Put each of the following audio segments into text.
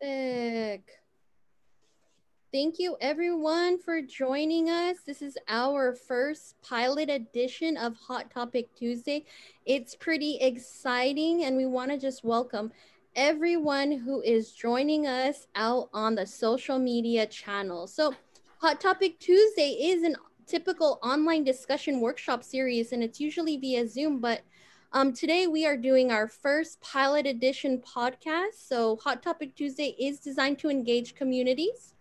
Fantastic. Thank you everyone for joining us. This is our first pilot edition of Hot Topic Tuesday. It's pretty exciting and we want to just welcome everyone who is joining us out on the social media channel. So Hot Topic Tuesday is an typical online discussion workshop series and it's usually via Zoom, but um, today we are doing our first pilot edition podcast. So Hot Topic Tuesday is designed to engage communities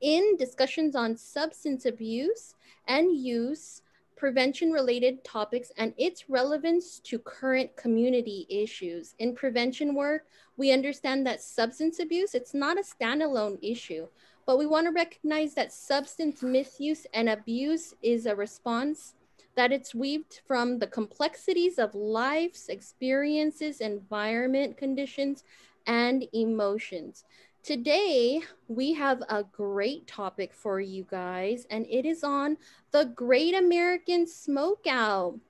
in discussions on substance abuse and use, prevention related topics, and its relevance to current community issues. In prevention work, we understand that substance abuse, it's not a standalone issue, but we want to recognize that substance misuse and abuse is a response that it's weaved from the complexities of life's experiences, environment conditions, and emotions. Today, we have a great topic for you guys, and it is on the Great American Smokeout.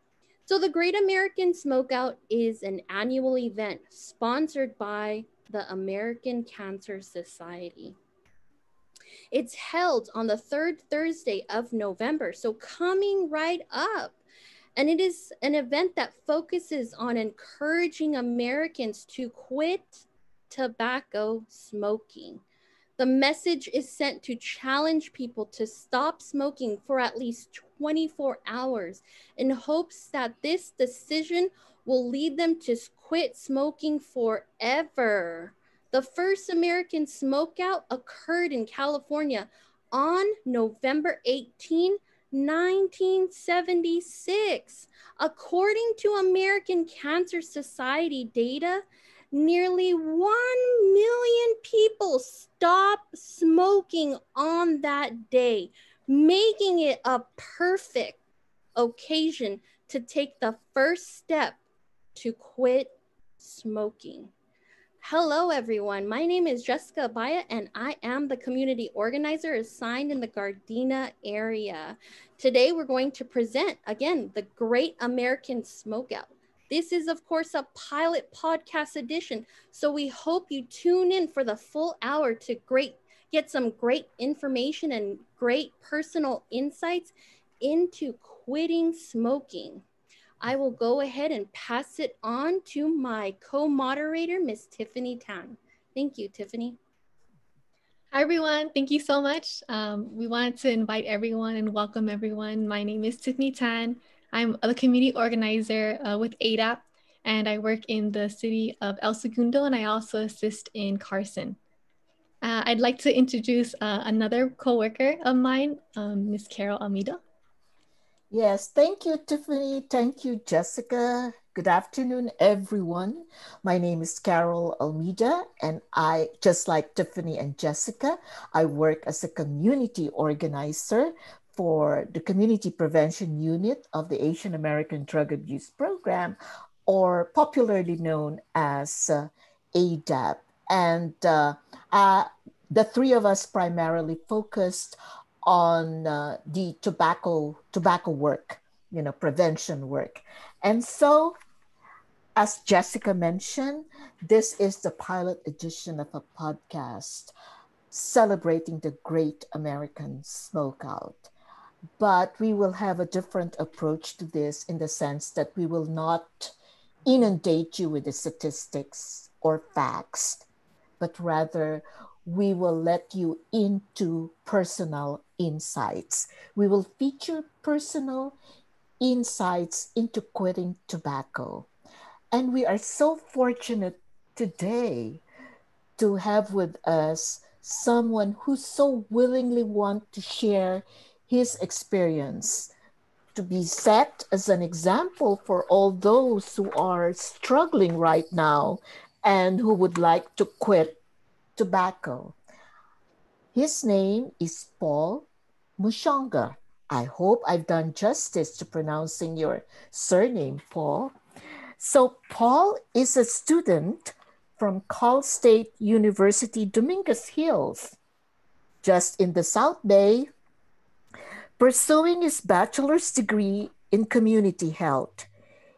So, the Great American Smokeout is an annual event sponsored by the American Cancer Society. It's held on the third Thursday of November, so coming right up. And it is an event that focuses on encouraging Americans to quit tobacco smoking. The message is sent to challenge people to stop smoking for at least 24 hours in hopes that this decision will lead them to quit smoking forever. The first American smokeout occurred in California on November 18, 1976. According to American Cancer Society data, nearly 1 million people stopped smoking on that day, making it a perfect occasion to take the first step to quit smoking. Hello, everyone. My name is Jessica Abaya, and I am the community organizer assigned in the Gardena area. Today, we're going to present again the Great American Smokeout. This is, of course, a pilot podcast edition. So we hope you tune in for the full hour to great get some great information and great personal insights into quitting smoking. I will go ahead and pass it on to my co-moderator, Miss Tiffany Tan. Thank you, Tiffany. Hi, everyone. Thank you so much. Um, we wanted to invite everyone and welcome everyone. My name is Tiffany Tan. I'm a community organizer uh, with AADAP, and I work in the city of El Segundo, and I also assist in Carson. Uh, I'd like to introduce uh, another coworker of mine, um, Ms. Carol Almeida. Yes, thank you, Tiffany. Thank you, Jessica. Good afternoon, everyone. My name is Carol Almeida, and I, just like Tiffany and Jessica, I work as a community organizer for the Community Prevention Unit of the Asian American Drug Abuse Program, or popularly known as uh, AADAP. And uh, uh, the three of us primarily focused on uh, the tobacco tobacco work, you know, prevention work. And so, as Jessica mentioned, this is the pilot edition of a podcast celebrating the Great American Smokeout but we will have a different approach to this in the sense that we will not inundate you with the statistics or facts, but rather we will let you into personal insights. We will feature personal insights into quitting tobacco. And we are so fortunate today to have with us someone who so willingly want to share his experience to be set as an example for all those who are struggling right now and who would like to quit tobacco. His name is Paul Mushonga. I hope I've done justice to pronouncing your surname, Paul. So, Paul is a student from Cal State University, Dominguez Hills, just in the South Bay pursuing his bachelor's degree in community health.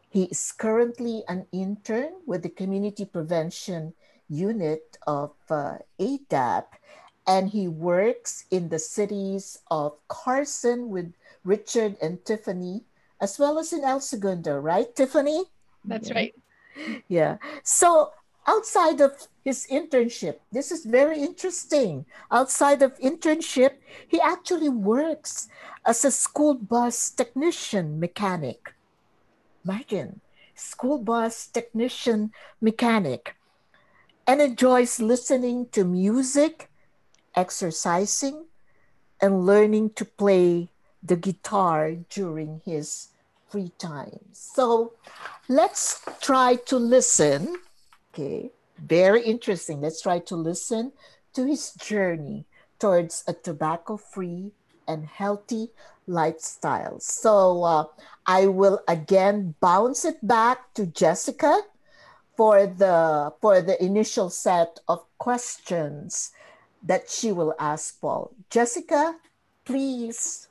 He is currently an intern with the Community Prevention unit of uh, AADAP, and he works in the cities of Carson with Richard and Tiffany, as well as in El Segundo, right, Tiffany? That's yeah. right. Yeah. So outside of his internship, this is very interesting. Outside of internship, he actually works as a school bus technician mechanic. Imagine, school bus technician mechanic, and enjoys listening to music, exercising, and learning to play the guitar during his free time. So let's try to listen. Okay, very interesting. Let's try to listen to his journey towards a tobacco free and healthy lifestyle. So uh, I will again bounce it back to Jessica for the for the initial set of questions that she will ask Paul. Jessica, please.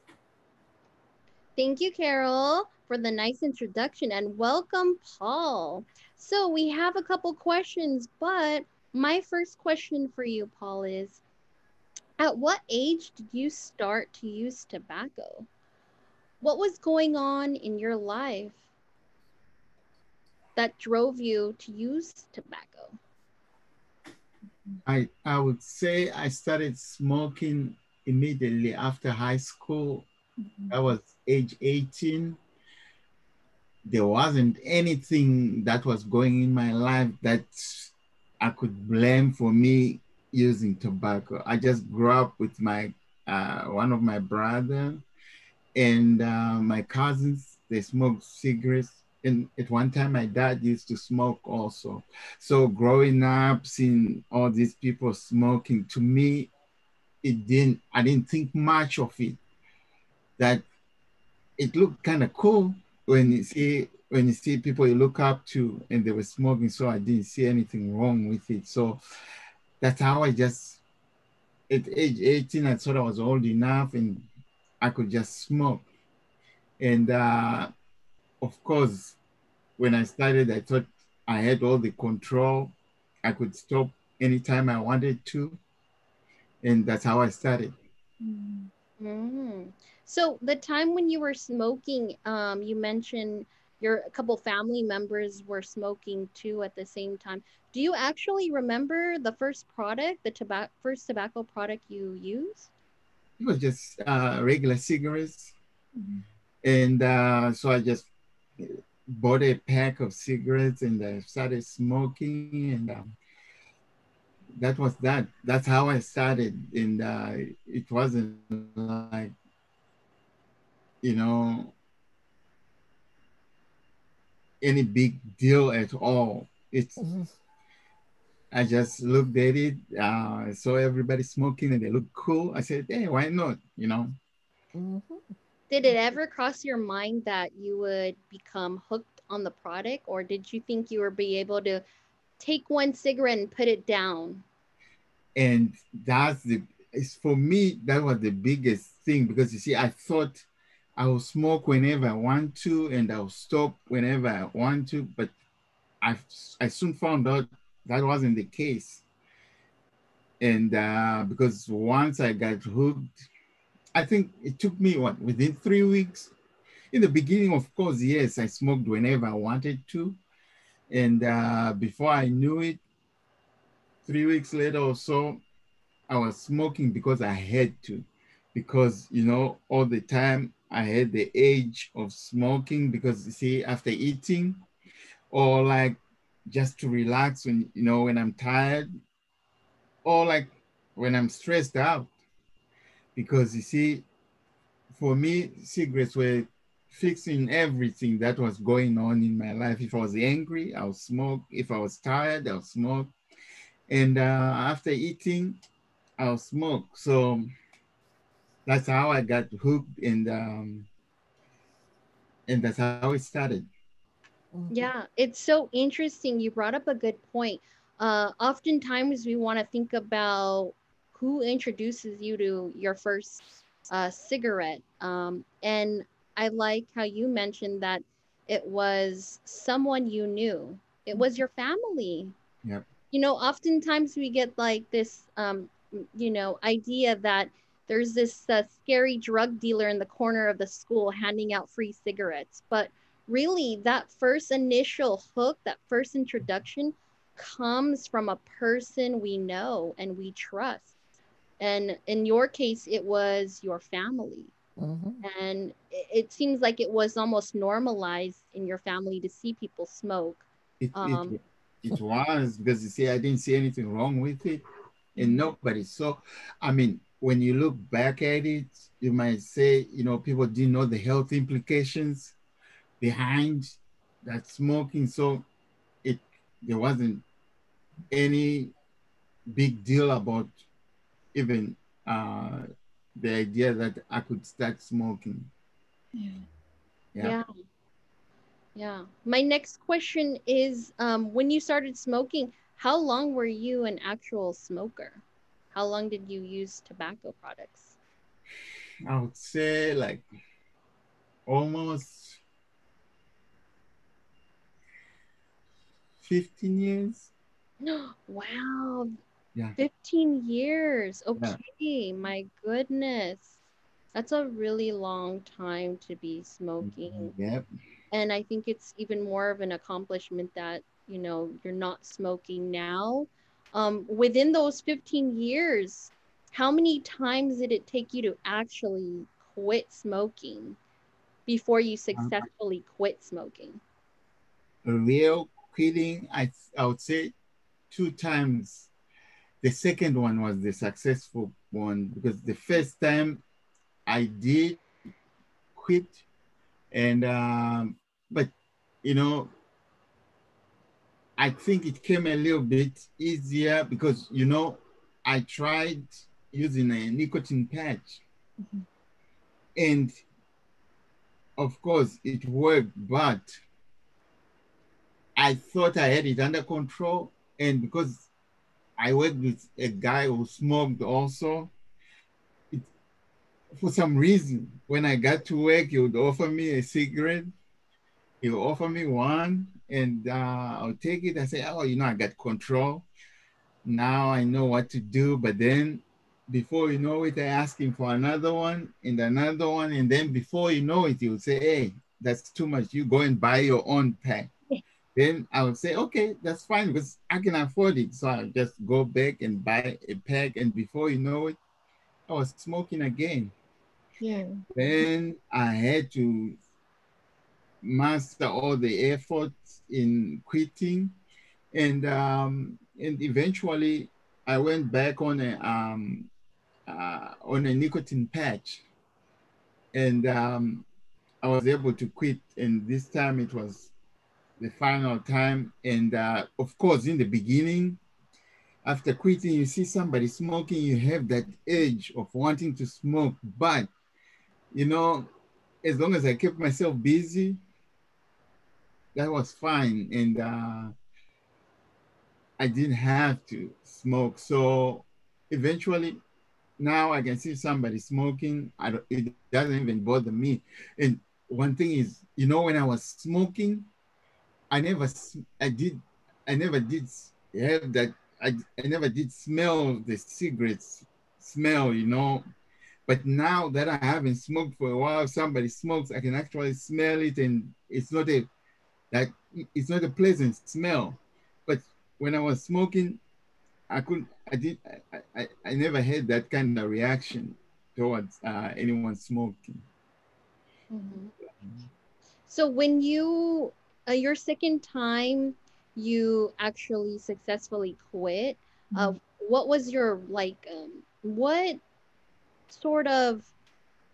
Thank you, Carol, for the nice introduction and welcome, Paul. So we have a couple questions, but my first question for you, Paul, is at what age did you start to use tobacco? What was going on in your life that drove you to use tobacco? I, I would say I started smoking immediately after high school. Mm-hmm. I was age 18, there wasn't anything that was going in my life that I could blame for me using tobacco. I just grew up with my uh, one of my brother and uh, my cousins. They smoked cigarettes, and at one time my dad used to smoke also. So growing up, seeing all these people smoking, to me, it didn't. I didn't think much of it. That it looked kind of cool when you see when you see people you look up to and they were smoking so i didn't see anything wrong with it so that's how i just at age 18 i thought i was old enough and i could just smoke and uh, of course when i started i thought i had all the control i could stop anytime i wanted to and that's how i started mm-hmm. So the time when you were smoking, um, you mentioned your a couple family members were smoking too at the same time. Do you actually remember the first product, the tobacco first tobacco product you used? It was just uh, regular cigarettes, mm-hmm. and uh, so I just bought a pack of cigarettes and I started smoking, and um, that was that. That's how I started, and uh, it wasn't like you know, any big deal at all. It's mm-hmm. I just looked at it, uh, saw everybody smoking and they look cool. I said, hey, why not? You know. Mm-hmm. Did it ever cross your mind that you would become hooked on the product, or did you think you would be able to take one cigarette and put it down? And that's the it's for me that was the biggest thing because you see, I thought I will smoke whenever I want to and I'll stop whenever I want to. But I, I soon found out that wasn't the case. And uh, because once I got hooked, I think it took me what within three weeks. In the beginning, of course, yes, I smoked whenever I wanted to. And uh, before I knew it, three weeks later or so, I was smoking because I had to, because you know, all the time I had the age of smoking because you see, after eating, or like just to relax when you know when I'm tired, or like when I'm stressed out. Because you see, for me, cigarettes were fixing everything that was going on in my life. If I was angry, I'll smoke. If I was tired, I'll smoke. And uh, after eating, I'll smoke. So that's how I got hooked and um, and that's how it started. Mm-hmm. Yeah, it's so interesting. You brought up a good point. Uh, oftentimes we want to think about who introduces you to your first uh, cigarette. Um, and I like how you mentioned that it was someone you knew. It was your family. Yep. you know, oftentimes we get like this, um, you know, idea that there's this uh, scary drug dealer in the corner of the school handing out free cigarettes. But really, that first initial hook, that first introduction, comes from a person we know and we trust. And in your case, it was your family. Mm-hmm. And it, seems like it was almost normalized in your family to see people smoke. It, um, it, it was because you see, I didn't see anything wrong with it, and mm-hmm. nobody saw. I mean, when you look back at it, you might say, you know, people didn't know the health implications behind that smoking. So it there wasn't any big deal about even uh, the idea that I could start smoking. Yeah. Yeah. yeah. yeah. My next question is um, when you started smoking, how long were you an actual smoker? How long did you use tobacco products? I would say like almost 15 years. wow. Yeah. 15 years. Okay. Yeah. My goodness. That's a really long time to be smoking. Mm-hmm. Yep. And I think it's even more of an accomplishment that, you know, you're not smoking now. Um, within those 15 years, how many times did it take you to actually quit smoking before you uh-huh. successfully quit smoking? A real quitting, I, I would say two times the second one was the successful one because the first time I did quit, and um, but you know, I think it came a little bit easier because you know, I tried using a nicotine patch, mm-hmm. and of course it worked, but I thought I had it under control, and because I worked with a guy who smoked also. It, for some reason, when I got to work, he would offer me a cigarette. He would offer me one, and uh, I'll take it. I say, oh, you know, I got control. Now I know what to do. But then before you know it, I ask him for another one and another one. And then before you know it, he would say, hey, that's too much. You go and buy your own pack then I would say, okay, that's fine because I can afford it. So I just go back and buy a pack, and before you know it, I was smoking again. Yeah. Then I had to master all the efforts in quitting, and um, and eventually I went back on a um, uh, on a nicotine patch, and um, I was able to quit. And this time it was the final time. And uh, of course, in the beginning, after quitting, you see somebody smoking, you have that urge of wanting to smoke. But, you know, as long as I kept myself busy, that was fine. And uh, I didn't have to smoke. So eventually, now I can see somebody smoking. I don't, it doesn't even bother me. And one thing is, you know, when I was smoking, I never, I did, I never did have that. I, I never did smell the cigarettes smell, you know. But now that I haven't smoked for a while, somebody smokes, I can actually smell it, and it's not a that it's not a pleasant smell. But when I was smoking, I couldn't. I did. I, I, I never had that kind of reaction towards uh, anyone smoking. Mm-hmm. So when you uh, your second time you actually successfully quit uh, mm-hmm. what was your like um, what sort of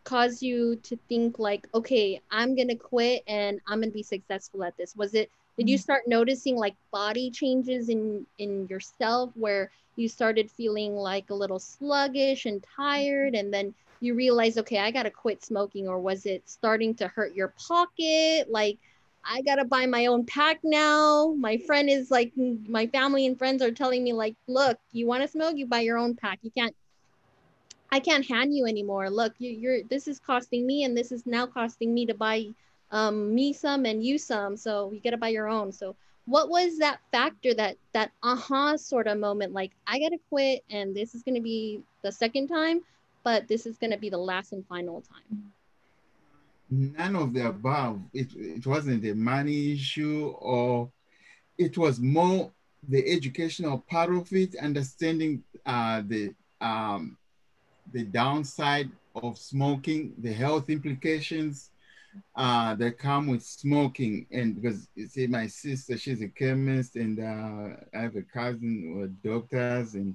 caused you to think like okay i'm gonna quit and i'm gonna be successful at this was it did you mm-hmm. start noticing like body changes in in yourself where you started feeling like a little sluggish and tired and then you realize okay i gotta quit smoking or was it starting to hurt your pocket like I gotta buy my own pack now. My friend is like, my family and friends are telling me like, look, you want to smoke, you buy your own pack. You can't, I can't hand you anymore. Look, you, you're this is costing me, and this is now costing me to buy um, me some and you some. So you gotta buy your own. So what was that factor that that aha sort of moment like i gotta quit and this is to be the second time but this is to be the last and final time none of the above it, it wasn't a money issue or it was more the educational part of it understanding uh, the um, the downside of smoking the health implications uh, that come with smoking. And because you see, my sister, she's a chemist, and uh, I have a cousin with doctors and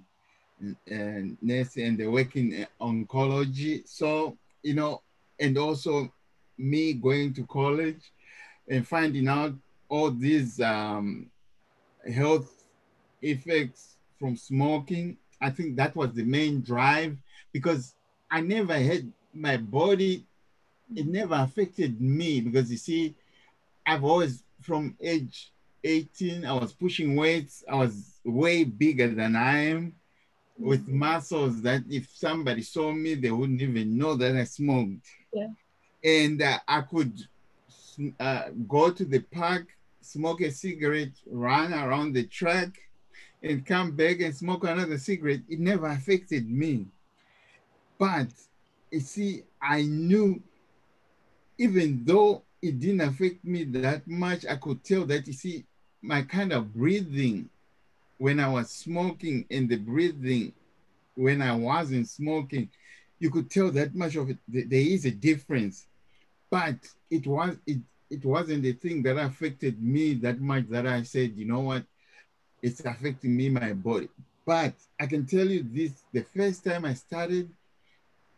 and nursing, and they work in oncology. So you know, and also me going to college and finding out all these um, health effects from smoking. I think that was the main drive because I never had my body it never affected me because you see, I've always from age 18, I was pushing weights. I was way bigger than I am with mm-hmm. muscles that if somebody saw me, they wouldn't even know that I smoked. Yeah. And uh, I could uh, go to the park, smoke a cigarette, run around the track, and come back and smoke another cigarette. It never affected me. But you see, I knew even though it didn't affect me that much, I could tell that, you see, my kind of breathing when I was smoking and the breathing when I wasn't smoking, you could tell that much of it. There is a difference, but it was it it wasn't the thing that affected me that much that I said, you know what, it's affecting me, my body. But I can tell you this: the first time I started,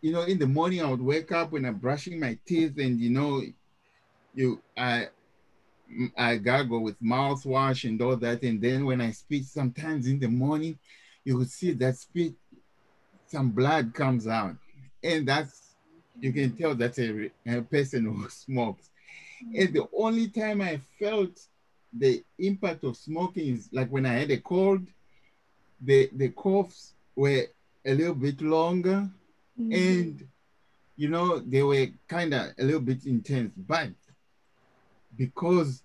you know, in the morning I would wake up when I'm brushing my teeth, and you know, you I I gargle with mouthwash and all that, and then when I spit, sometimes in the morning, you would see that spit, some blood comes out, and that's you can tell that's a, a person who smokes. And the only time I felt the impact of smoking is like when I had a cold, the the coughs were a little bit longer Mm-hmm. And, you know, they were kind of a little bit intense, but because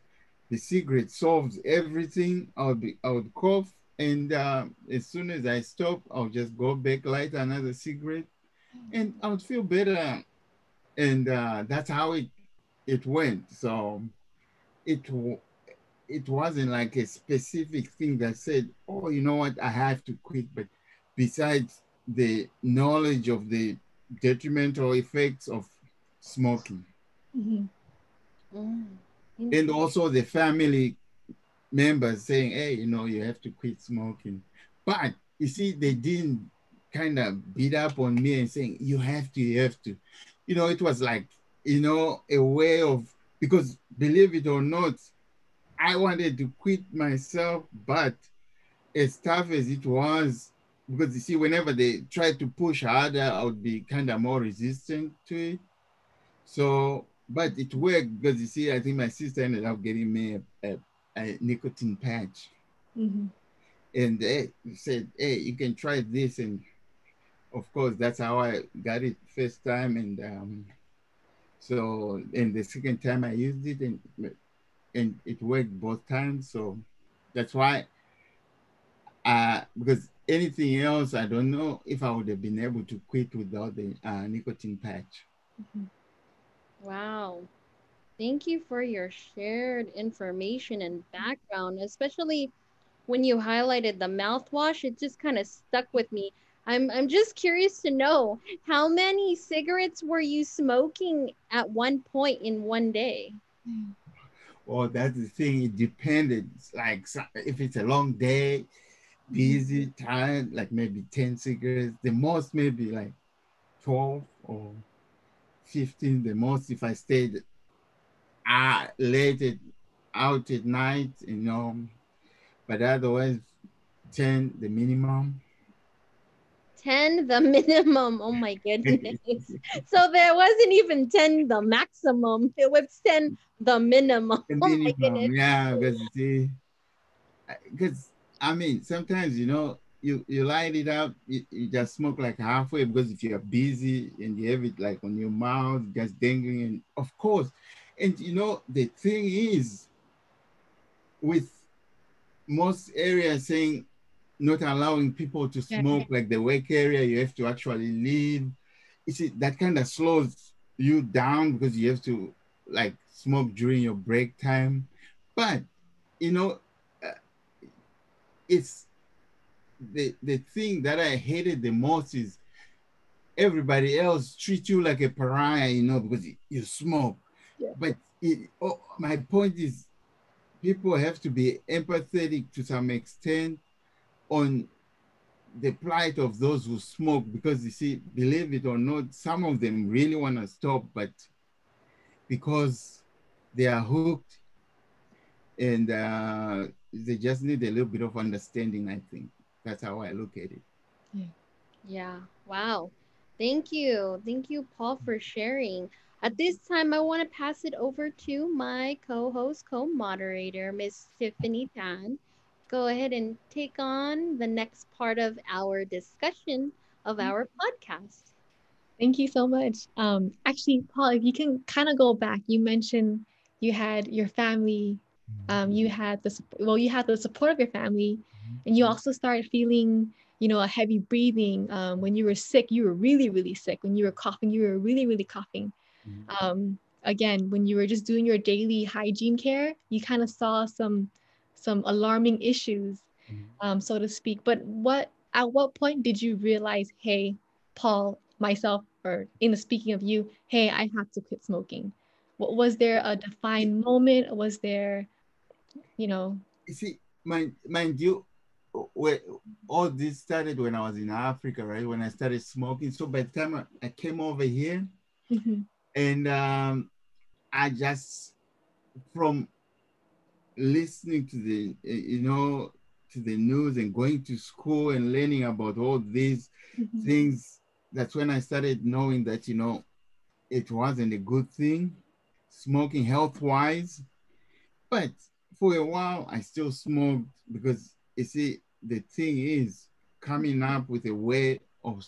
the cigarette solves everything, I would, be, I would cough. And uh, as soon as I stop, I'll just go back, light another cigarette, and I would feel better. And uh, that's how it it went. So it it wasn't like a specific thing that said, "Oh, you know what, I have to quit." But besides the knowledge of the detrimental effects of smoking. Mm-hmm. Mm, and also the family members saying, hey, you know, you have to quit smoking. But you see, they didn't kind of beat up on me and saying, you have to, you have to. You know, it was like, you know, a way of, because believe it or not, I wanted to quit myself, but as tough as it was, because you see, whenever they tried to push harder, I would be kind of more resistant to it. So, but it worked because you see, I think my sister ended up getting me a, a, a nicotine patch. Mm-hmm. And they said, hey, you can try this. And of course, that's how I got it first time. And um, so, and the second time I used it and, and it worked both times. So that's why, uh, because anything else, I don't know if I would have been able to quit without the uh, nicotine patch. Mm-hmm. Wow. Thank you for your shared information and background, especially when you highlighted the mouthwash. It just kind of stuck with me. I'm, I'm just curious to know how many cigarettes were you smoking at one point in one day? Well, that's the thing. It depended. Like if it's a long day, busy time, like maybe 10 cigarettes, the most maybe like 12 or 15, the most if I stayed uh, late at, out at night, you know, but otherwise 10 the minimum. 10 the minimum. Oh my goodness. so there wasn't even 10 the maximum. It was 10 the minimum. The minimum. Oh my goodness. Yeah, because see, because I mean, sometimes you know, you you light it up, you, you, just smoke like halfway because if you're busy and you have it like on your mouth, just dangling, and of course, and you know the thing is, with most areas saying not allowing people to smoke, like the work area, you have to actually leave. You see, that kind of slows you down because you have to like smoke during your break time. But you know, uh, it's the the thing that I hated the most is everybody else treat you like a pariah, you know, because you smoke. Yeah. But it, oh, my point is, people have to be empathetic to some extent on the plight of those who smoke because you see, believe it or not, some of them really want to stop, but because they are hooked and uh, they just need a little bit of understanding, I think. That's how I look at it. Yeah. Yeah. Wow. Thank you. Thank you, Paul, for sharing. At this time, I want to pass it over to my co-host, co-moderator, Miss Tiffany Tan. Go ahead and take on the next part of our discussion of our podcast. Thank you so much. Um, actually, Paul, if you can kind of go back, you mentioned you had your family, um, you had the well, you had the support of your family, and you also started feeling, you know, a heavy breathing. Um, when you were sick, you were really, really sick. When you were coughing, you were really, really coughing. Mm-hmm. Um, again, when you were just doing your daily hygiene care, you kind of saw some some alarming issues, mm-hmm. um, so to speak. But what at what point did you realize, hey, Paul, myself, or in the speaking of you, hey, I have to quit smoking? What was there a defined moment? Was there, you know? You see, mind, mind you, where all this started when I was in Africa, right? When I started smoking. So by the time I, came over here, mm-hmm. and um, I just from listening to the you know to the news and going to school and learning about all these mm-hmm. things that's when i started knowing that you know it wasn't a good thing smoking health wise but for a while i still smoked because you see the thing is coming up with a way of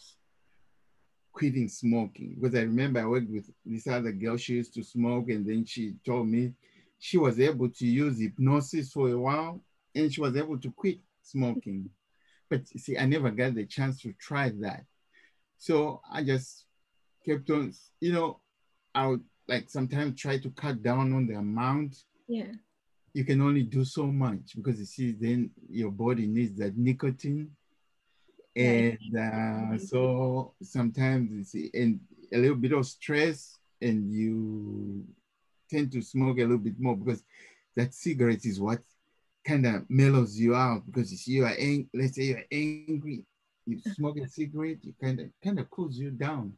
quitting smoking because i remember i worked with this other girl she used to smoke and then she told me she was able to use hypnosis for a while and she was able to quit smoking. But see, I never got the chance to try that. So I just kept on, you know, I would like sometimes try to cut down on the amount. Yeah. You can only do so much because you see, then your body needs that nicotine. And uh, so sometimes you see, and a little bit of stress, and you tend to smoke a little bit more because that cigarette is what kind of mellows you out because you see you are ang- let's say you're angry you smoke a cigarette you kind of kind of cools you down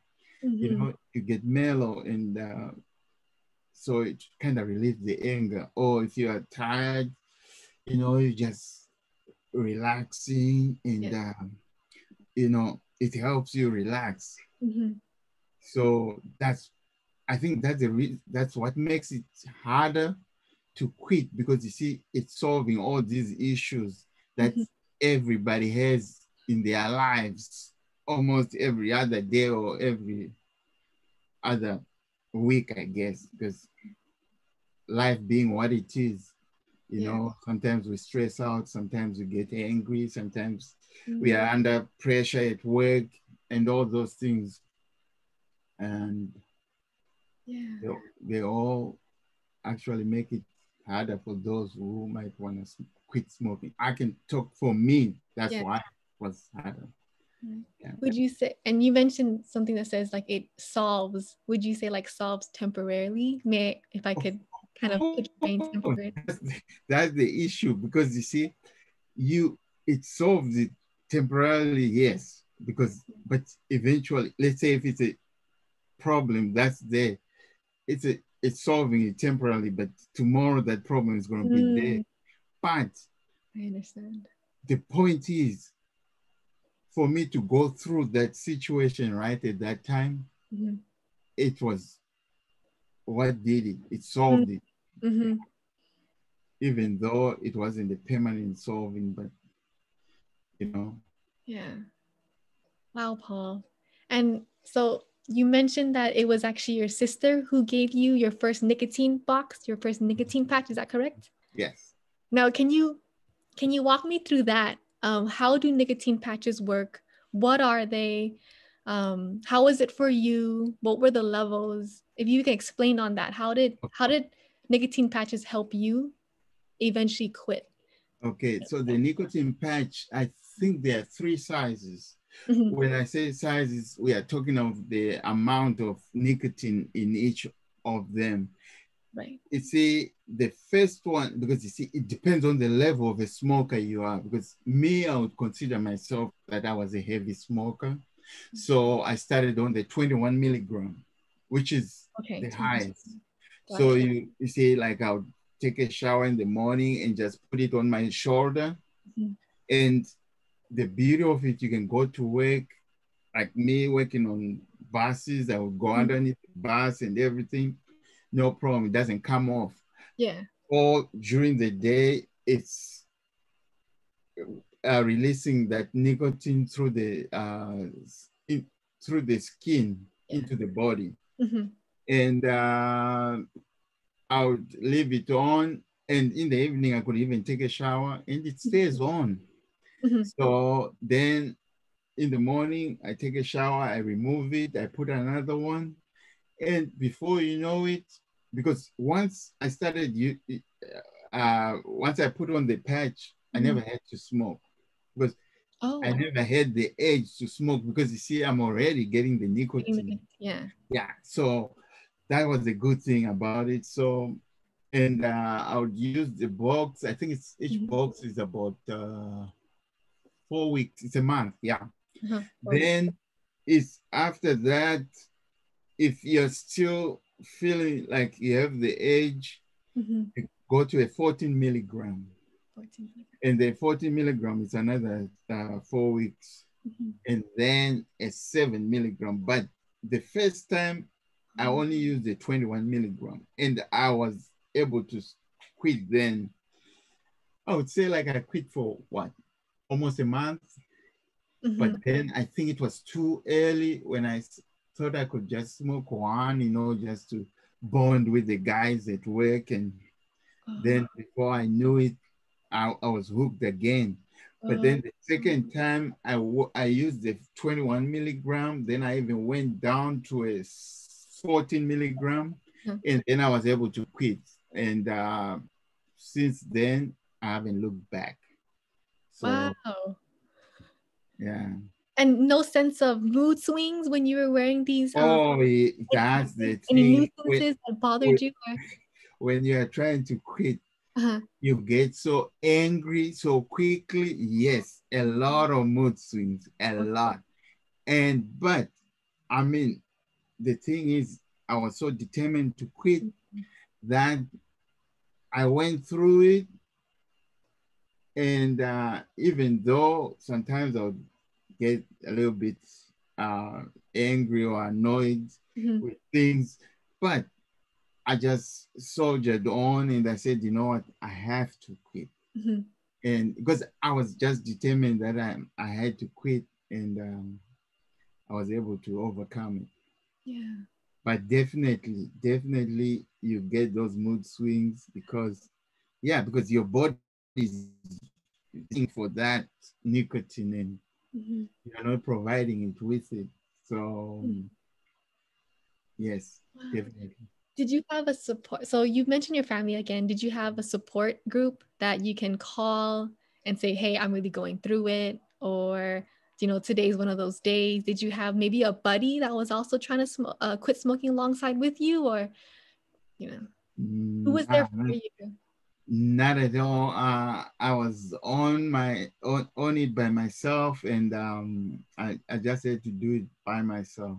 mm-hmm. you know you get mellow and uh, so it kind of relieves the anger or if you are tired you know you just relaxing and yeah. um, you know it helps you relax mm-hmm. so that's I think that's the re- that's what makes it harder to quit because you see it's solving all these issues that mm-hmm. everybody has in their lives almost every other day or every other week, I guess, because life being what it is, you yeah. know, sometimes we stress out, sometimes we get angry, sometimes mm-hmm. we are under pressure at work and all those things. And yeah. they, they all actually make it harder for those who might want to quit smoking. I can talk for me. That's yeah. why it was harder. Yeah. Would you say, and you mentioned something that says like it solves, would you say like solves temporarily? May, if I could kind of explain temporarily. That's the, that's the issue because you see, you, it solves it temporarily, yes, because, but eventually, let's say if it's a problem that's there, it's a it's solving it temporarily, but tomorrow that problem is going to be mm. there. But I understand. The point is for me to go through that situation right at that time, mm-hmm. it was what did it? It solved mm-hmm. it. Mm-hmm. Even though it wasn't a permanent solving, but you know. Yeah. Wow, Paul. And so you mentioned that it was actually your sister who gave you your first nicotine box, your first nicotine patch. Is that correct? Yes. Now, can you can you walk me through that? Um, how do nicotine patches work? What are they? Um, how was it for you? What were the levels? If you can explain on that, how did how did nicotine patches help you eventually quit? Okay, so the nicotine patch, I think there are three sizes. Mm-hmm. When I say sizes, we are talking of the amount of nicotine in each of them. Right. You see, the first one, because you see, it depends on the level of a smoker you are. Because me, I would consider myself that I was a heavy smoker. Mm-hmm. So I started on the 21 milligram, which is okay. the highest. Gotcha. So you, you see, like I would take a shower in the morning and just put it on my shoulder. Mm-hmm. And the beauty of it, you can go to work, like me working on buses, I would go mm-hmm. underneath the bus and everything no problem. It doesn't come off. Yeah. Or during the day, it's uh, releasing that nicotine through the uh, in, through the skin yeah. into the body, mm-hmm. and uh, I would leave it on. And in the evening, I could even take a shower, and it stays mm-hmm. on. Mm-hmm. So then, in the morning, I take a shower, I remove it, I put another one, and before you know it, because once I started, you, uh, once I put on the patch, I mm-hmm. never had to smoke because oh. I never had the edge to smoke because you see, I'm already getting the nicotine. Yeah. Yeah. So that was the good thing about it. So, and uh, I would use the box. I think it's each mm-hmm. box is about uh, four weeks. It's a month. Yeah. Uh-huh. Then it's after that if you're still feeling like you have the age, mm-hmm. go to a 14 milligram. 14 And the 14 milligram is another uh, four weeks. Mm-hmm. And then a seven milligram. But the first time I mm-hmm. only used the 21 milligram and I was able to quit then. I would say like I quit for what? Almost a month. Mm-hmm. But then I think it was too early when I thought I could just smoke one, you know, just to bond with the guys at work. And uh-huh. then before I knew it, I, I was hooked again. But then the second time I, I used the 21 milligram, then I even went down to a 14 milligram, uh-huh. and then I was able to quit. And uh, since then, I haven't looked back. So, wow. Yeah and no sense of mood swings when you were wearing these. Um, oh, that's the thing. Any nuisances that bothered when, you? Or? When you are trying to quit, uh-huh. you get so angry so quickly. Yes, a lot of mood swings, a lot. And but I mean, the thing is, I was so determined to quit mm-hmm. that I went through it. And uh, even though sometimes I would get a little bit uh, angry or annoyed mm-hmm. with things, but I just soldiered on and I said, you know what, I have to quit. Mm-hmm. And because I was just determined that I, I had to quit and um, I was able to overcome it. Yeah. But definitely, definitely you get those mood swings because, yeah, because your body is for that nicotine and mm-hmm. you're not providing it with it. So, mm-hmm. yes, wow. definitely. Did you have a support? So, you mentioned your family again. Did you have a support group that you can call and say, hey, I'm really going through it? Or, you know, today's one of those days. Did you have maybe a buddy that was also trying to sm- uh, quit smoking alongside with you? Or, you know, who was there for you? Not at all. Uh, I was on my on, on it by myself, and um, I, I just had to do it by myself.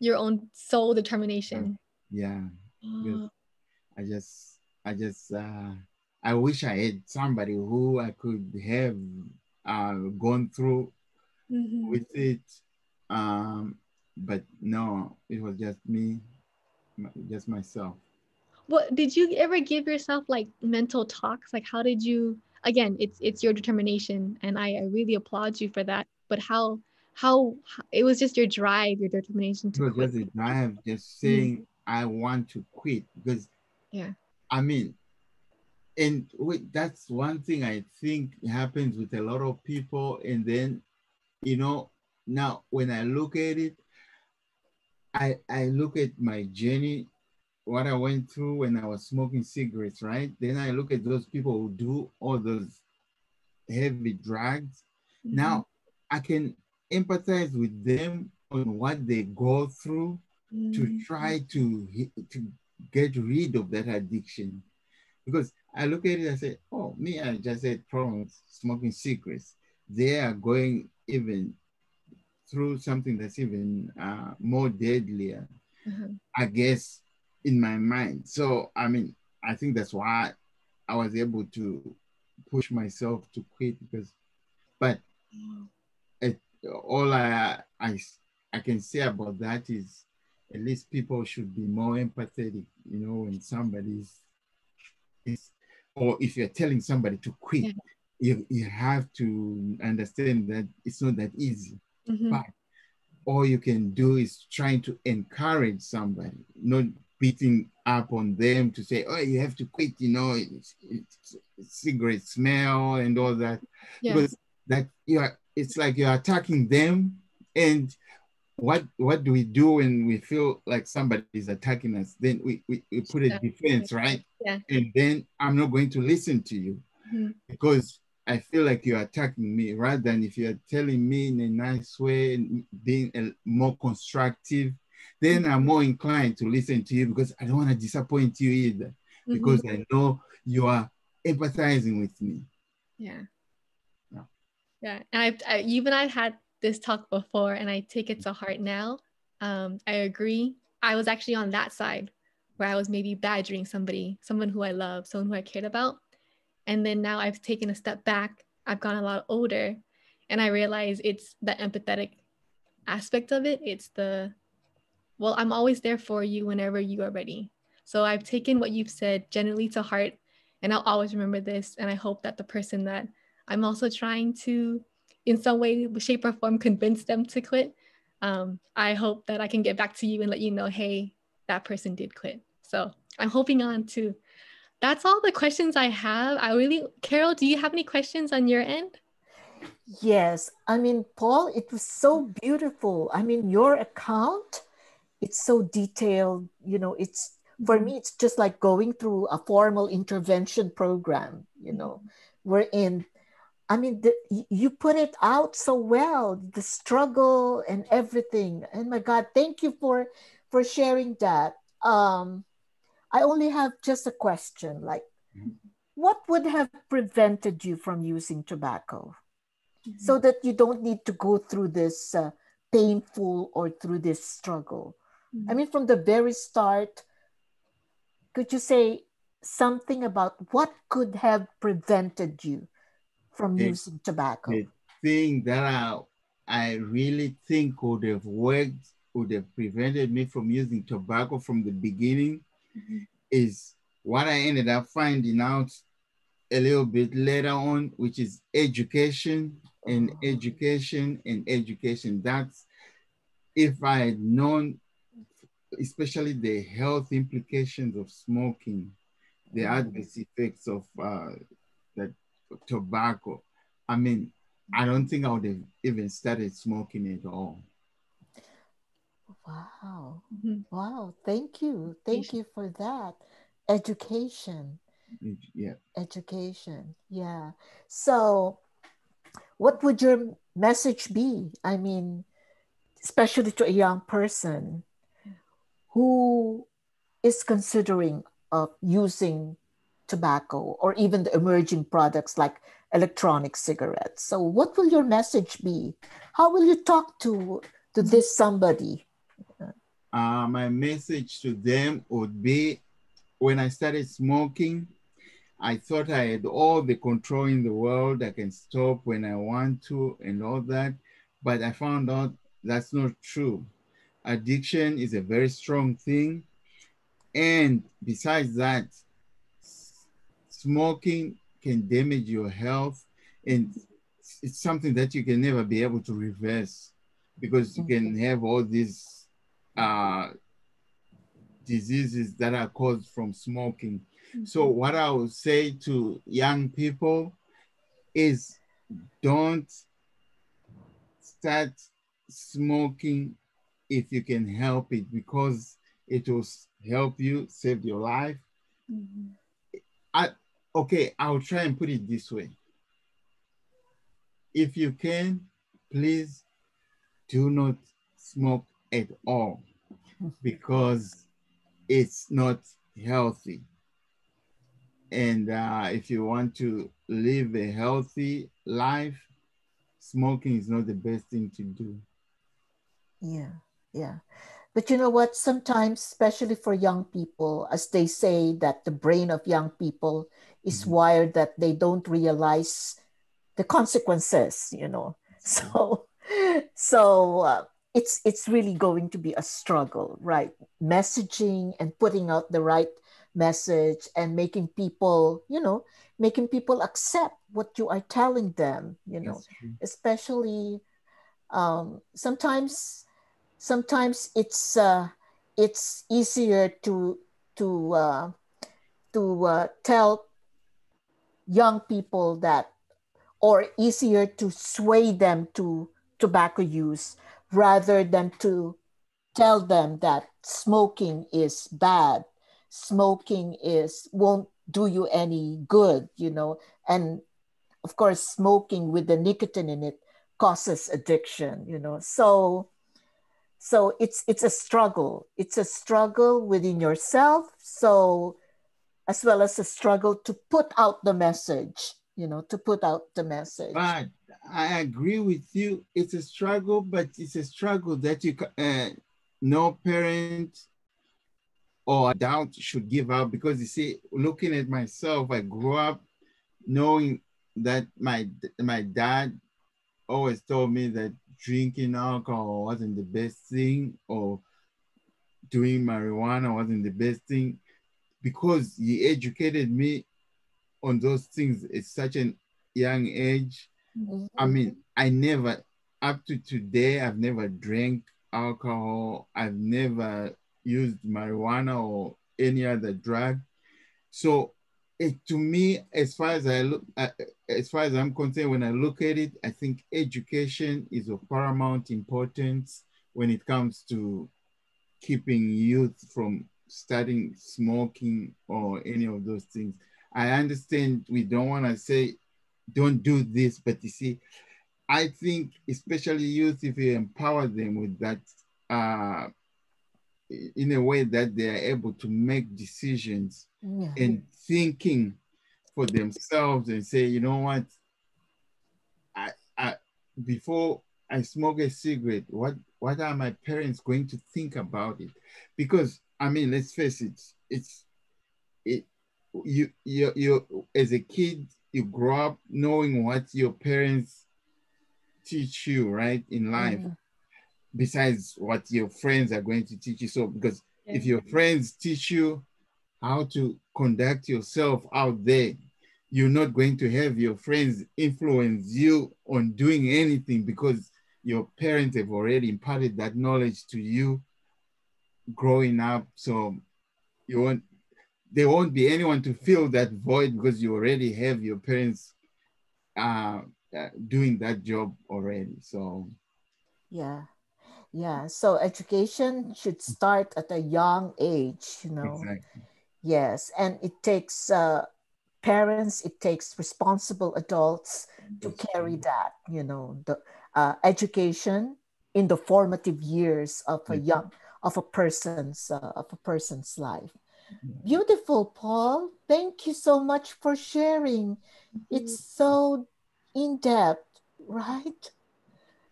Your own soul determination. Yeah. Oh. I just I just uh, I wish I had somebody who I could have uh, gone through mm-hmm. with it. Um, but no, it was just me, just myself what did you ever give yourself like mental talks like how did you again it's it's your determination and i, I really applaud you for that but how how, it was just your drive your determination to it was just drive just saying mm-hmm. i want to quit because yeah i mean and wait, that's one thing I think happens with a lot of people. And then, you know, now when I look at it, I I look at my journey, what I went through when I was smoking cigarettes, right? Then I look at those people who do all those heavy drugs. Mm-hmm. Now I can empathize with them on what they go through mm-hmm. to try to to get rid of that addiction because I look at it and say, oh, me, I just had problems smoking cigarettes. They are going even through something that's even uh, more deadlier, mm-hmm. I guess, in my mind. So, I mean, I think that's why I was able to push myself to quit because, but it, all I, I, I can say about that is at least people should be more empathetic, you know, when somebody's is or if you're telling somebody to quit, yeah. you, you have to understand that it's not that easy. Mm-hmm. But all you can do is trying to encourage somebody, not beating up on them to say, oh, you have to quit, you know, it's, it's, it's cigarette smell and all that. Yeah. Because that you are, it's like you're attacking them and what what do we do when we feel like somebody is attacking us? Then we, we, we put a defense, right? Yeah. And then I'm not going to listen to you mm-hmm. because I feel like you're attacking me rather than if you're telling me in a nice way and being a, more constructive, then I'm more inclined to listen to you because I don't want to disappoint you either mm-hmm. because I know you are empathizing with me. Yeah. Yeah. Yeah. And I've, I, even I've had this talk before and I take it to heart now. Um, I agree. I was actually on that side where I was maybe badgering somebody, someone who I love, someone who I cared about. And then now I've taken a step back. I've gone a lot older and I realize it's the empathetic aspect of it. It's the, well, I'm always there for you whenever you are ready. So I've taken what you've said genuinely to heart and I'll always remember this. And I hope that the person that I'm also trying to in some way, shape, or form convince them to quit, um, I hope that I can get back to you and let you know, hey, that person did quit. So I'm hoping on to. That's all the questions I have. I really, Carol, do you have any questions on your end? Yes. I mean, Paul, it was so beautiful. I mean, your account, it's so detailed. You know, it's for me, it's just like going through a formal intervention program, you know, we're in I mean, the, you put it out so well, the struggle and everything. And my God, thank you for for sharing that. Um, I only have just a question, like, what would have prevented you from using tobacco, mm-hmm. so that you don't need to go through this uh, painful or through this struggle? Mm-hmm. I mean, from the very start, could you say something about what could have prevented you from the, using tobacco? The thing that I, I really think would have worked, would have prevented me from using tobacco from the beginning mm-hmm. is what I ended up finding out a little bit later on, which is education and oh. education and education. That's if I had known, especially the health implications of smoking, the mm-hmm. adverse effects of uh, that tobacco, I mean, I don't think I would have even started smoking at all. Wow. Mm-hmm. Wow. Thank you. Thank you for that. Education. Yeah. Education. Yeah. So, what would your message be? I mean, especially to a young person who is considering of using tobacco or even the emerging products like electronic cigarettes. So what will your message be? How will you talk to, to this somebody? Uh, my message to them would be when I started smoking, I thought I had all the control in the world. I can stop when I want to and all that. But I found out that's not true. Addiction is a very strong thing. And besides that, smoking can damage your health and it's something that you can never be able to reverse because you can have all these uh, diseases that are caused from smoking. So what I would say to young people is don't start smoking if you can help it because it will help you save your life. Mm-hmm. I okay, I'll try and put it this way. If you can, please do not smoke at all because it's not healthy. And uh, if you want to live a healthy life, smoking is not the best thing to do. Yeah, yeah. But you know what? Sometimes, especially for young people, as they say that the brain of young people is mm-hmm. wired that they don't realize the consequences, you know. So, so uh, it's it's really going to be a struggle, right? Messaging and putting out the right message and making people, you know, making people accept what you are telling them, you know, especially um, sometimes sometimes it's uh, it's easier to to uh, to uh, tell young people that or easier to sway them to tobacco use rather than to tell them that smoking is bad. Smoking is won't do you any good you know? And of course smoking with the nicotine in it causes addiction you know? So so it's it's a struggle. It's a struggle within yourself. So as well as a struggle to put out the message you know to put out the message. But i agree with you. It's a struggle but it's a struggle that you uh, no parent or adult should give up because you see looking at myself i grew up knowing that my my dad always told me that drinking alcohol wasn't the best thing or doing marijuana wasn't the best thing because he educated me on those things at such a young age. Mm-hmm. I mean, I never, up to today, I've never drank alcohol. I've never used marijuana or any other drug. So it, to me, as far as I look, as far as I'm concerned, when I look at it, I think education is of paramount importance when it comes to keeping youth from starting smoking or any of those things. I understand we don't want to say, don't do this, but you see, I think especially youth, if you empower them with that, uh, in a way that they are able to make decisions yeah. and thinking for themselves and say, you know what, I, I before I smoke a cigarette, what what are my parents going to think about it? Because I mean, let's face it, it's it you you you as a kid you grow up knowing what your parents teach you right in life mm. besides what your friends are going to teach you so because yeah. if your friends teach you how to conduct yourself out there. You're not going to have your friends influence you on doing anything because your parents have already imparted that knowledge to you growing up. So you won't there won't be anyone to fill that void because you already have your parents uh, uh, doing that job already. So yeah. Yeah, so education should start at a young age, you know. Exactly Yes, and it takes uh, parents, it takes responsible adults to carry that, you know, the uh, education in the formative years of a young, of a person's, uh, of a person's life. Beautiful, Paul. Thank you so much for sharing. It's so in depth, right?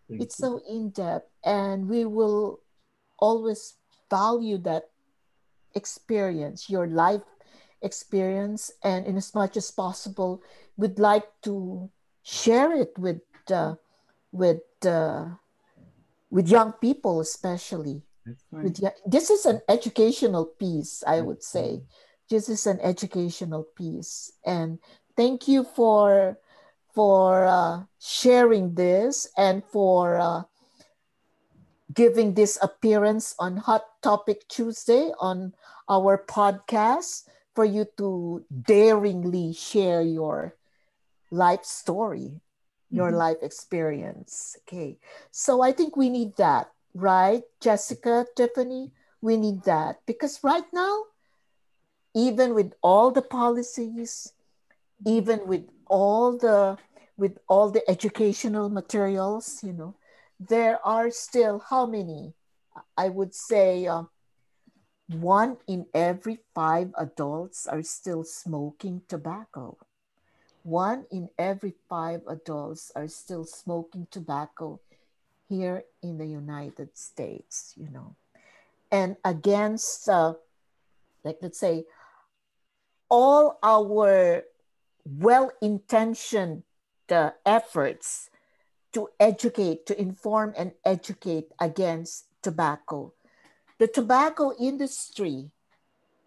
Thank it's you. so in depth, and we will always value that experience, your life experience, and in as much as possible, we'd like to share it with uh, with uh, with young people, especially. With, this is an educational piece, I would say. This is an educational piece, and thank you for for uh, sharing this and for uh, giving this appearance on Hot Topic Tuesday on our podcast. for you to daringly share your life story, your mm-hmm. life experience. Okay. So I think we need that, right? Jessica, Tiffany, we need that because right now, even with all the policies, even with all the with all the educational materials, you know, there are still how many? I would say uh, one in every five adults are still smoking tobacco. One in every five adults are still smoking tobacco here in the United States, you know. And against, uh, like, let's say, all our well intentioned uh, efforts to educate, to inform and educate against tobacco. The tobacco industry,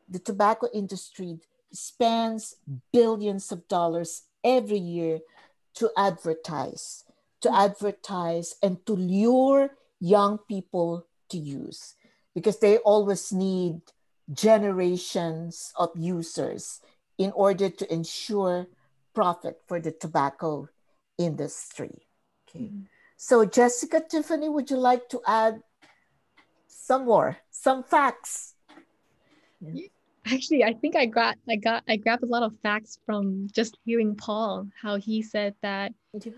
the tobacco industry spends billions of dollars every year to advertise, to advertise and to lure young people to use because they always need generations of users in order to ensure profit for the tobacco industry. Okay. Mm-hmm. So, Jessica, Tiffany, would you like to add some more, some facts? Yeah. Actually, I think I got, I got, I grabbed a lot of facts from just hearing Paul, how he said that, yeah.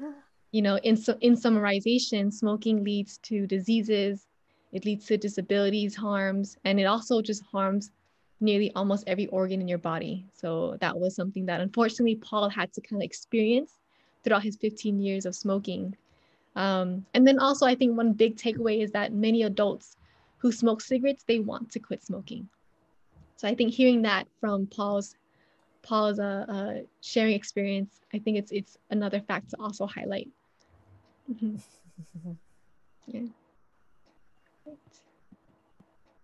you know, in in summarization, smoking leads to diseases, it leads to disabilities, harms, and it also just harms nearly almost every organ in your body. So that was something that unfortunately Paul had to kind of experience throughout his 15 years of smoking. Um, and then also, I think one big takeaway is that many adults who smoke cigarettes, they want to quit smoking. So I think hearing that from Paul's Paul's uh, uh, sharing experience, I think it's it's another fact to also highlight. Mm-hmm. yeah.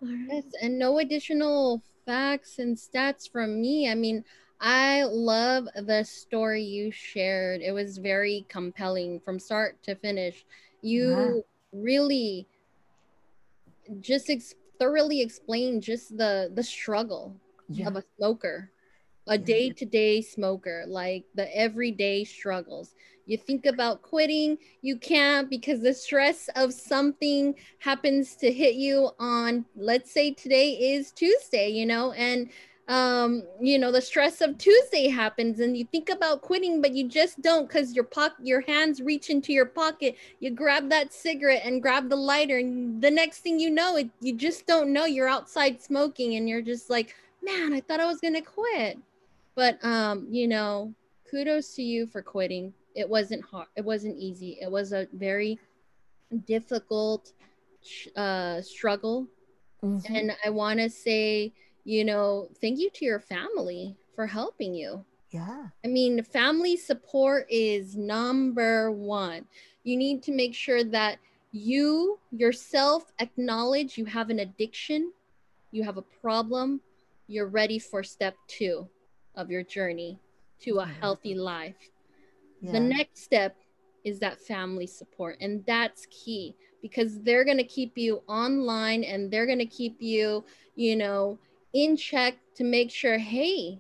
Yes, and no additional facts and stats from me. I mean, I love the story you shared. It was very compelling from start to finish. You really just ex- thoroughly explained just the the struggle yeah. of a smoker, a day to day smoker, like the everyday struggles. You think about quitting, you can't because the stress of something happens to hit you on, let's say today is Tuesday, you know, and um you know the stress of tuesday happens and you think about quitting but you just don't because your pocket your hands reach into your pocket. You grab that cigarette and grab the lighter and the next thing you know it you just don't know you're outside smoking and you're just like man i thought i was gonna quit. But um you know kudos to you for quitting. It wasn't hard it wasn't easy. It was a very difficult uh struggle. Mm-hmm. and i want to say you know, thank you to your family for helping you. Yeah. I mean, family support is number one. You need to make sure that you yourself acknowledge you have an addiction, you have a problem, you're ready for step two of your journey to a healthy life. Yeah. The next step is that family support, and that's key because they're going to keep you online and they're going to keep you, you know, in check to make sure, hey,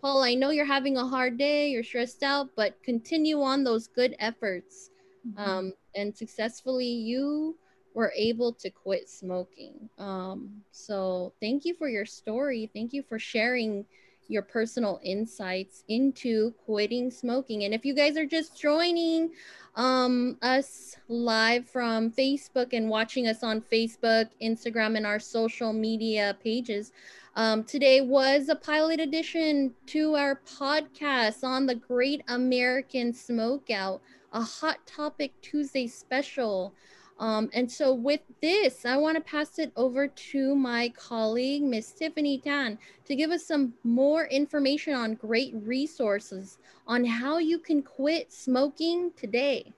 Paul, I know you're having a hard day, you're stressed out, but continue on those good efforts. Mm-hmm. Um, and successfully, you were able to quit smoking. Um, so, thank you for your story. Thank you for sharing your personal insights into quitting smoking. And if you guys are just joining um, us live from Facebook and watching us on Facebook, Instagram, and our social media pages, um, today was a pilot edition to our podcast on the Great American Smokeout, a Hot Topic Tuesday special. Um, and so, with this, I want to pass it over to my colleague, Miss Tiffany Tan, to give us some more information on great resources on how you can quit smoking today.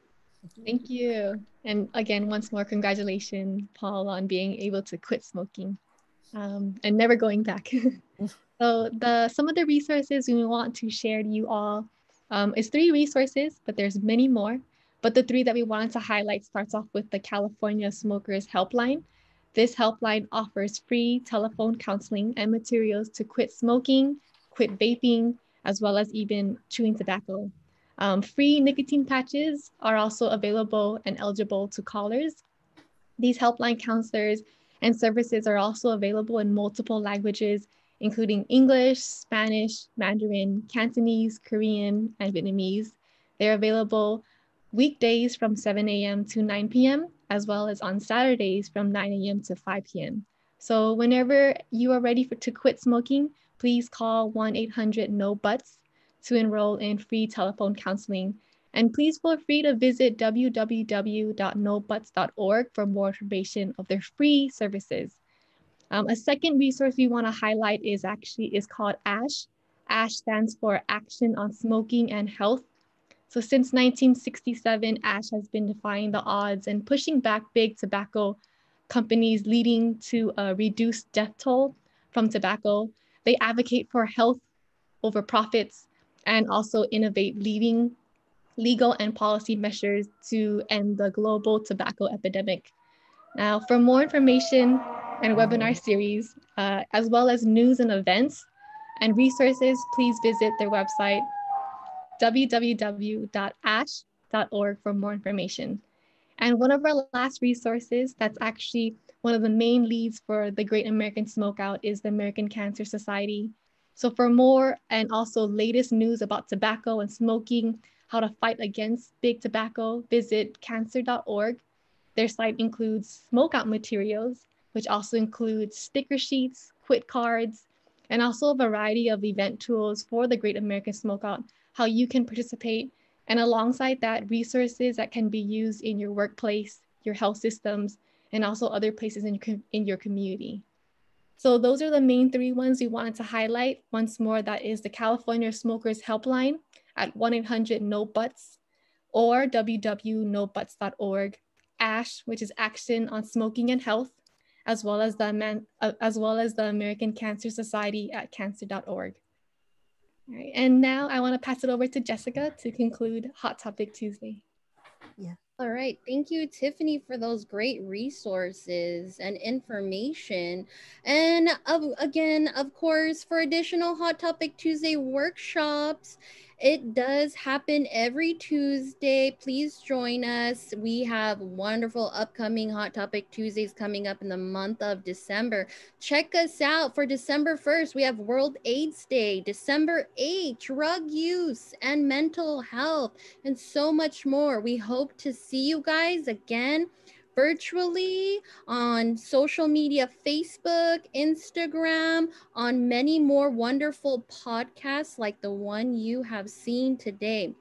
Thank you. And again, once more, congratulations, Paul, on being able to quit smoking um, and never going back. so the some of the resources we want to share to you all um, is three resources, but there's many more. But the three that we wanted to highlight starts off with the California Smokers Helpline. This helpline offers free telephone counseling and materials to quit smoking, quit vaping, as well as even chewing tobacco. Um, free nicotine patches are also available and eligible to callers. These helpline counselors and services are also available in multiple languages, including English, Spanish, Mandarin, Cantonese, Korean, and Vietnamese. They're available weekdays from 7 a.m. to 9 p.m., as well as on Saturdays from 9 a.m. to 5 p.m. So whenever you are ready for, to quit smoking, please call 1-800-NO-BUTTS to enroll in free telephone counseling. And please feel free to visit www.nobutts.org for more information of their free services. Um, a second resource we want to highlight is actually is called ASH. ASH stands for Action on Smoking and Health. So since 1967, ASH has been defying the odds and pushing back big tobacco companies leading to a reduced death toll from tobacco. They advocate for health over profits and also innovate leading legal and policy measures to end the global tobacco epidemic. Now, for more information and webinar series, uh, as well as news and events and resources, please visit their website, www.ash.org for more information. And one of our last resources that's actually one of the main leads for the Great American Smokeout is the American Cancer Society. So for more and also latest news about tobacco and smoking, how to fight against big tobacco, visit cancer.org. Their site includes smokeout materials, which also includes sticker sheets, quit cards, and also a variety of event tools for the Great American Smokeout, how you can participate, and alongside that, resources that can be used in your workplace, your health systems, and also other places in your, in your community. So those are the main three ones we wanted to highlight. Once more, that is the California Smokers Helpline at 1-800-NO-BUTTS or www.nobutts.org, ASH, which is Action on Smoking and Health, as well as the, man, uh, as well as the American Cancer Society at cancer.org. All right, and now I want to pass it over to Jessica to conclude Hot Topic Tuesday. Yeah. All right. Thank you, Tiffany, for those great resources and information. And uh, again, of course, for additional Hot Topic Tuesday workshops it does happen every Tuesday. Please join us. We have wonderful upcoming Hot Topic Tuesdays coming up in the month of December. Check us out for December 1st. We have World AIDS Day, December 8th, drug use and mental health, and so much more. We hope to see you guys again virtually on social media Facebook, Instagram, on many more wonderful podcasts like the one you have seen today.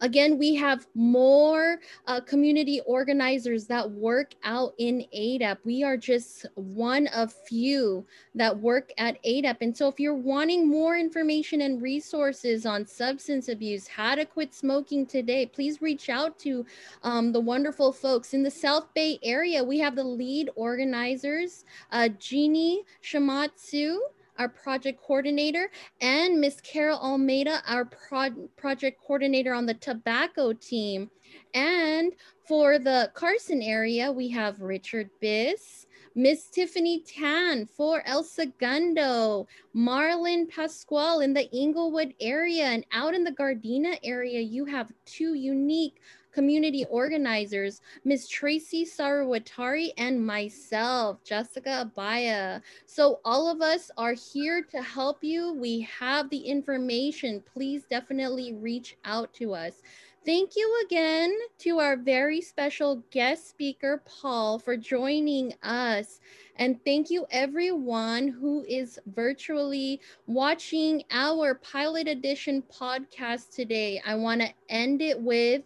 Again, we have more uh, community organizers that work out in AADAP. We are just one of few that work at AADAP. And so if you're wanting more information and resources on substance abuse, how to quit smoking today, please reach out to um, the wonderful folks in the South Bay area. We have the lead organizers, uh, Jeannie Shamatsu, our project coordinator, and Miss Carol Almeida, our pro project coordinator on the tobacco team. And for the Carson area, we have Richard Biss, Miss Tiffany Tan for El Segundo, Marlon Pascual in the Inglewood area, and out in the Gardena area, you have two unique community organizers, Ms. Tracy Sarawatari, and myself, Jessica Abaya. So all of us are here to help you. We have the information. Please definitely reach out to us. Thank you again to our very special guest speaker, Paul, for joining us. And thank you everyone who is virtually watching our pilot edition podcast today. I want to end it with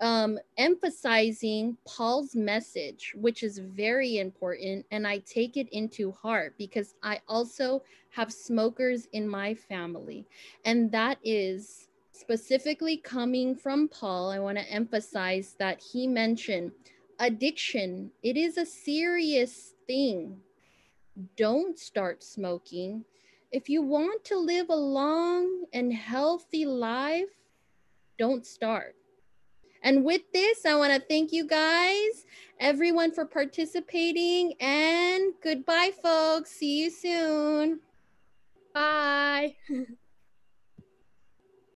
um, emphasizing Paul's message, which is very important. And I take it into heart because I also have smokers in my family. And that is specifically coming from Paul. I want to emphasize that he mentioned addiction, it is a serious thing. Don't start smoking. If you want to live a long and healthy life, don't start and with this, I want to thank you guys, everyone for participating, and goodbye, folks. See you soon. Bye.